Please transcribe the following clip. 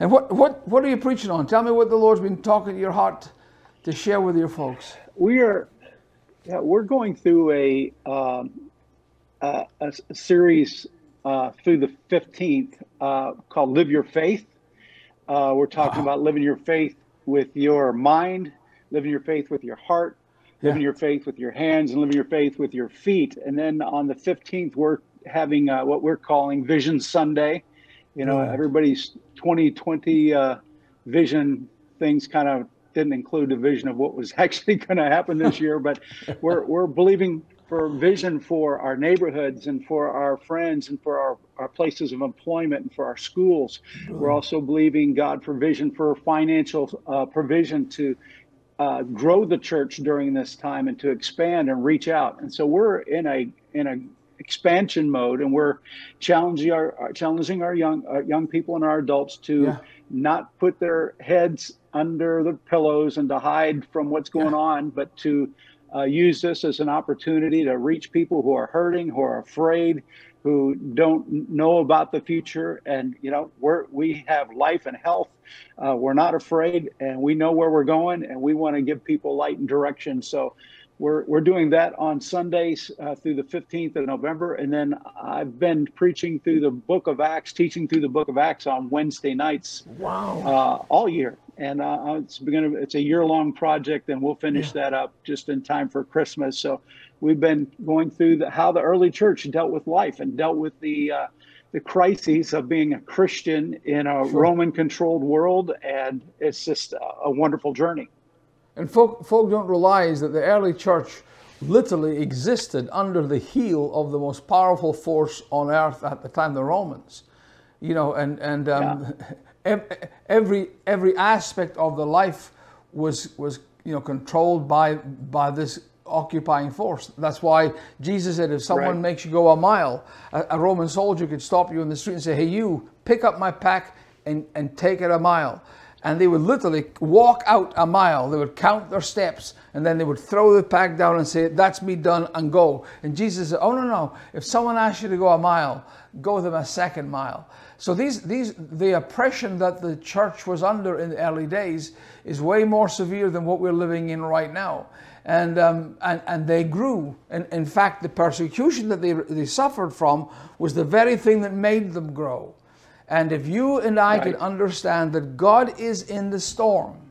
And what, what, what are you preaching on? Tell me what the Lord's been talking to your heart to share with your folks. We are, yeah, we're going through a, um, a, a series uh, through the 15th uh, called Live Your Faith. Uh, we're talking wow. about living your faith with your mind, living your faith with your heart, yeah. living your faith with your hands, and living your faith with your feet. And then on the 15th, we're having uh, what we're calling Vision Sunday. You know, yeah. everybody's 2020 uh, vision things kind of didn't include a vision of what was actually going to happen this year, but we're, we're believing for vision for our neighborhoods and for our friends and for our, our places of employment and for our schools. We're also believing God for vision for financial uh, provision to uh, grow the church during this time and to expand and reach out. And so we're in a in a expansion mode, and we're challenging our challenging our young our young people and our adults to yeah. not put their heads under the pillows and to hide from what's going yeah. on, but to uh, use this as an opportunity to reach people who are hurting, who are afraid, who don't know about the future. And, you know, we're, we have life and health. Uh, we're not afraid and we know where we're going and we want to give people light and direction. So we're, we're doing that on Sundays uh, through the 15th of November. And then I've been preaching through the book of Acts, teaching through the book of Acts on Wednesday nights wow. Uh, all year and uh, it's gonna it's a year long project, and we'll finish yeah. that up just in time for Christmas. So we've been going through the, how the early church dealt with life and dealt with the uh, the crises of being a Christian in a sure. Roman controlled world, and it's just a, a wonderful journey. And folk, folk don't realize that the early church literally existed under the heel of the most powerful force on earth at the time, the Romans. You know, and and um, yeah every every aspect of the life was was you know controlled by by this occupying force. That's why Jesus said, if someone right. makes you go a mile, a, a, Roman soldier could stop you in the street and say, hey, you pick up my pack and, and take it a mile. And they would literally walk out a mile. They would count their steps and then they would throw the pack down and say, that's me done and go. And Jesus said, oh, no, no. If someone asks you to go a mile, go them a second mile. So these, these, the oppression that the church was under in the early days is way more severe than what we're living in right now. And, um, and, and they grew. And in fact, the persecution that they, they suffered from was the very thing that made them grow. And if you and I right. can understand that God is in the storm,